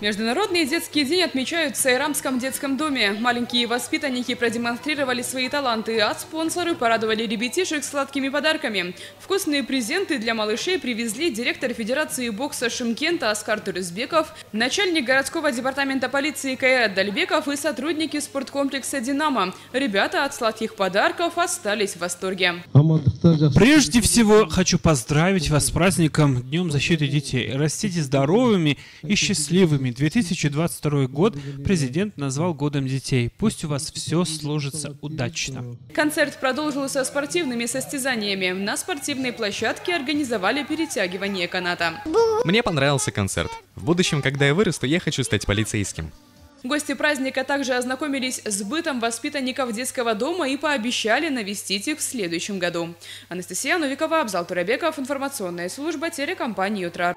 Международный детский день отмечают в Сайрамском детском доме. Маленькие воспитанники продемонстрировали свои таланты, а спонсоры порадовали ребятишек сладкими подарками. Вкусные презенты для малышей привезли директор Федерации бокса Шимкента Аскар Туризбеков, начальник городского департамента полиции Кайрат Дальбеков и сотрудники спорткомплекса «Динамо». Ребята от сладких подарков остались в восторге. Прежде всего, хочу поздравить вас с праздником Днем защиты детей. Растите здоровыми и счастливыми. 2022 год президент назвал годом детей. Пусть у вас все сложится удачно. Концерт продолжился спортивными состязаниями. На спортивной площадке организовали перетягивание каната. Мне понравился концерт. В будущем, когда я вырасту, я хочу стать полицейским. Гости праздника также ознакомились с бытом воспитанников детского дома и пообещали навестить их в следующем году. Анастасия Новикова, Абзал Турабеков, информационная служба телекомпании «Утро».